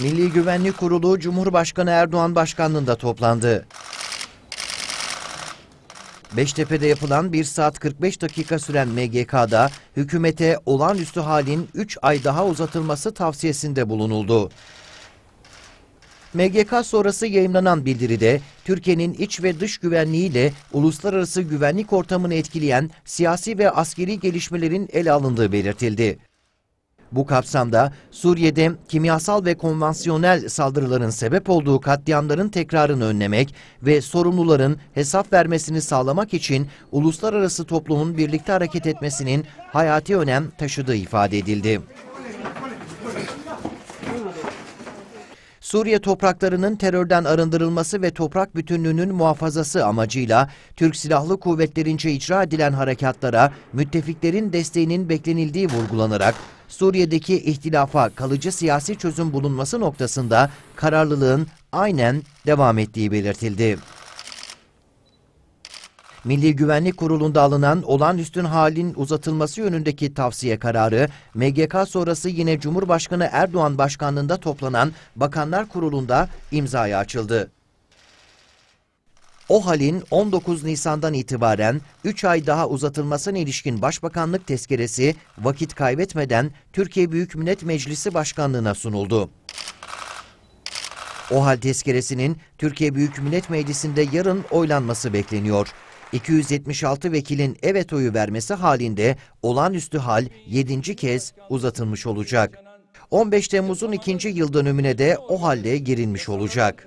Milli Güvenlik Kurulu Cumhurbaşkanı Erdoğan başkanlığında toplandı. Beştepe'de yapılan 1 saat 45 dakika süren MGK'da hükümete olağanüstü halin 3 ay daha uzatılması tavsiyesinde bulunuldu. MGK sonrası yayımlanan bildiride Türkiye'nin iç ve dış güvenliğiyle uluslararası güvenlik ortamını etkileyen siyasi ve askeri gelişmelerin ele alındığı belirtildi. Bu kapsamda Suriye'de kimyasal ve konvansiyonel saldırıların sebep olduğu katliamların tekrarını önlemek ve sorumluların hesap vermesini sağlamak için uluslararası toplumun birlikte hareket etmesinin hayati önem taşıdığı ifade edildi. Suriye topraklarının terörden arındırılması ve toprak bütünlüğünün muhafazası amacıyla Türk Silahlı Kuvvetlerince icra edilen harekatlara müttefiklerin desteğinin beklenildiği vurgulanarak Suriye'deki ihtilafa kalıcı siyasi çözüm bulunması noktasında kararlılığın aynen devam ettiği belirtildi. Milli Güvenlik Kurulu'nda alınan olağanüstü halin uzatılması yönündeki tavsiye kararı, MGK sonrası yine Cumhurbaşkanı Erdoğan başkanlığında toplanan Bakanlar Kurulu'nda imzaya açıldı. O halin 19 Nisan'dan itibaren 3 ay daha uzatılmasına ilişkin Başbakanlık tezkeresi vakit kaybetmeden Türkiye Büyük Millet Meclisi Başkanlığı'na sunuldu. O hal tezkeresinin Türkiye Büyük Millet Meclisi'nde yarın oylanması bekleniyor. 276 vekilin evet oyu vermesi halinde olağanüstü hal 7. kez uzatılmış olacak. 15 Temmuz'un ikinci yıl dönümüne de o halde girilmiş olacak.